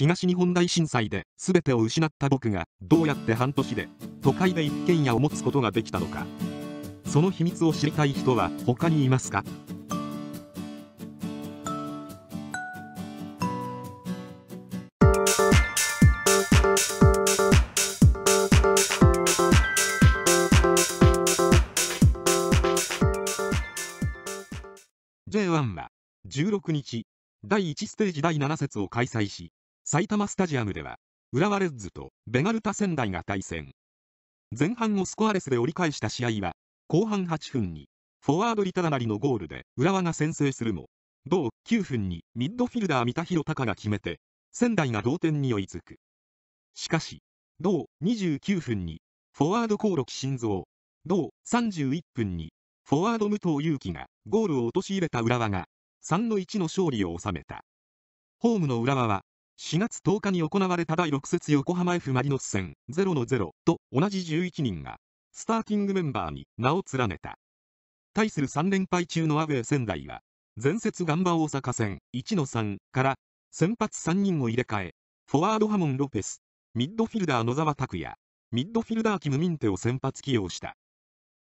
東日本大震災で全てを失った僕がどうやって半年で都会で一軒家を持つことができたのか。その秘密を知りたい人は他にいますか？J1 は16日第1ステージ第7節を開催し埼玉スタジアムでは浦和レッズとベガルタ仙台が対戦。前半をスコアレスで折り返した試合は後半8分にフォワードリタダナリのゴールで浦和が先制するも同9分にミッドフィルダー三田博隆が決めて仙台が同点に追いつく。しかし同29分にフォワード興梠心臓同31分にフォワード武藤勇樹がゴールを陥れた浦和が3の1の勝利を収めた。ホームの浦和は4月10日に行われた第6節横浜 F・ マリノス戦0の0と同じ11人がスターティングメンバーに名を連ねた。対する3連敗中のアウェー仙台は前節ガンバ大阪戦1の3から先発3人を入れ替えフォワードハモン・ロペスミッドフィルダー野沢拓也ミッドフィルダーキム・ミンテを先発起用した。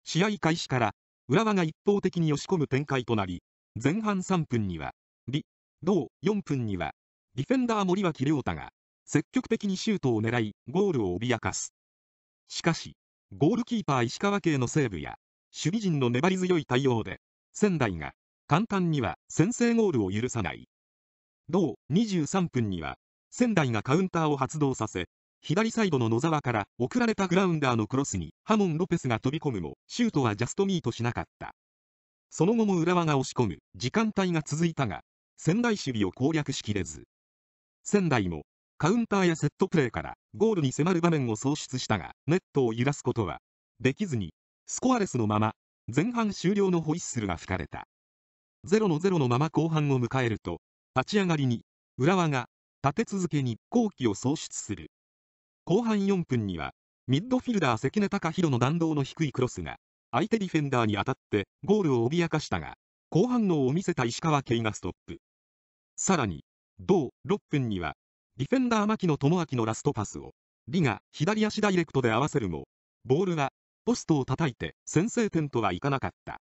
試合開始から浦和が一方的に押し込む展開となり前半3分には李同4分にはディフェンダー森脇亮太が積極的にシュートを狙いゴールを脅かす。しかしゴールキーパー石川系のセーブや守備陣の粘り強い対応で仙台が簡単には先制ゴールを許さない。同23分には仙台がカウンターを発動させ左サイドの野沢から送られたグラウンダーのクロスにハモン・ロペスが飛び込むもシュートはジャストミートしなかった。その後も浦和が押し込む。時間帯が続いたが仙台守備を攻略しきれず。仙台もカウンターやセットプレーからゴールに迫る場面を創出したがネットを揺らすことはできずにスコアレスのまま前半終了のホイッスルが吹かれた。0の0のまま後半を迎えると立ち上がりに浦和が立て続けに好機を創出する。後半4分にはミッドフィルダー関根隆弘の弾道の低いクロスが相手ディフェンダーに当たってゴールを脅かしたが好反応を見せた石川圭がストップ。さらに同6分にはディフェンダー牧野智明のラストパスを李が左足ダイレクトで合わせるもボールはポストを叩いて先制点とはいかなかった。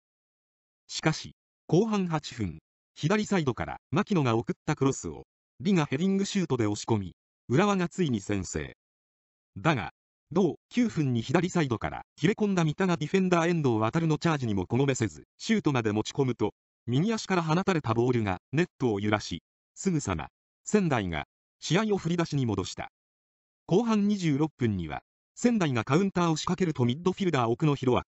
しかし後半8分左サイドから牧野が送ったクロスを李がヘディングシュートで押し込み浦和がついに先制。だが同9分に左サイドから切れ込んだ三田がディフェンダー遠藤航のチャージにもこのめせずシュートまで持ち込むと右足から放たれたボールがネットを揺らしすぐさま仙台が試合を振り出しに戻した。後半26分には仙台がカウンターを仕掛けるとミッドフィルダー奥野博明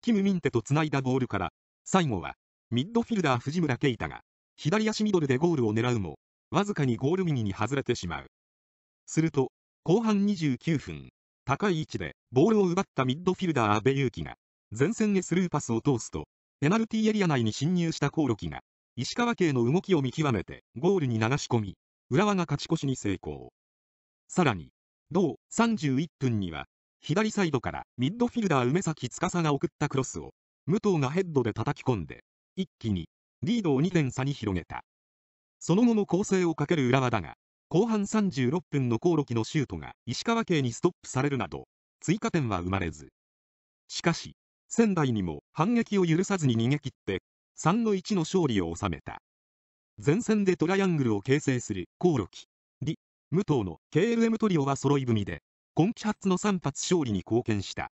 キム・ミンテとつないだボールから最後はミッドフィルダー藤村啓太が左足ミドルでゴールを狙うもわずかにゴール右に外れてしまう。すると後半29分高い位置でボールを奪ったミッドフィルダー阿部勇樹が前線へスルーパスを通すとペナルティーエリア内に侵入した興梠が石川系の動きを見極めてゴールに流し込み浦和が勝ち越しに成功。さらに同31分には左サイドからミッドフィルダー梅崎司が送ったクロスを武藤がヘッドで叩き込んで一気にリードを2点差に広げた。その後も攻勢をかける浦和だが後半36分の興梠のシュートが石川系にストップされるなど追加点は生まれず。しかし仙台にも反撃を許さずに逃げ切って3の1の勝利を収めた。前線でトライアングルを形成する興梠李武藤の KLM トリオは揃い踏みで今季初の3発勝利に貢献した。